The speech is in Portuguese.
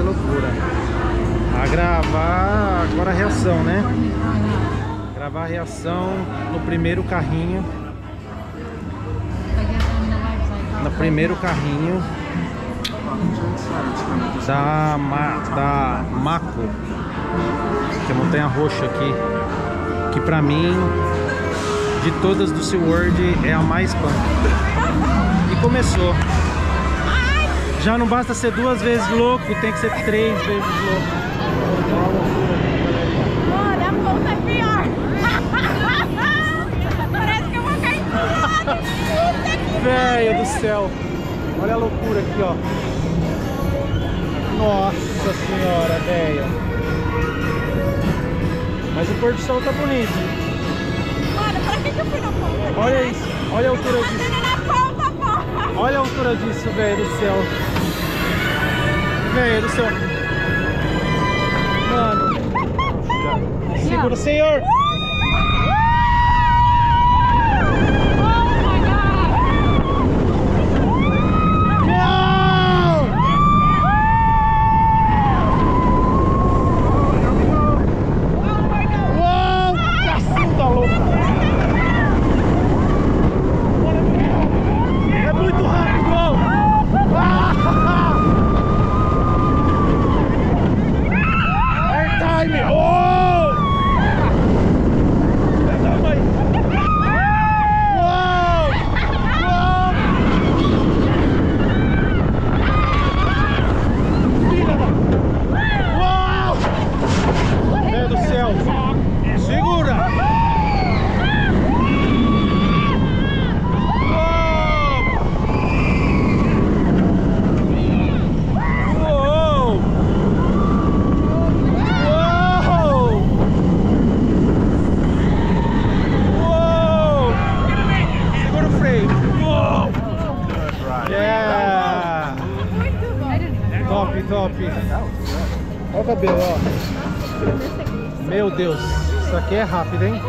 ser loucura. A gravar agora a reação, né? Gravar a reação no primeiro carrinho. No primeiro carrinho da, Ma, da Mako, que é a montanha roxa aqui. Que pra mim, de todas do SeaWorld, é a mais punk. E começou. Já não basta ser duas vezes louco, tem que ser três vezes louco. Olha, a ponta é pior. Parece que eu vou cair. Puta que Velho do céu. Olha a loucura aqui, ó. Nossa senhora, velho. Mas o pôr do sol tá bonito. Mano, pra que, que eu fui na ponta? Olha isso. Olha a altura disso. Olha a altura disso, velho do céu. Velho do céu. Mano. Segura, senhor. Oh my god. Não! Uou! Caceta louca! É muito rápido! Ah! Airtime! Oh! Calma aí! Uou! Uou! Filha da... Uau! Meu Deus do céu! Segura! Uou! Uou! Uou! Uou! Segura o freio! Uou! Yeah! Top, top. Olha o cabelo, ó. Meu Deus, isso aqui é rápido, hein?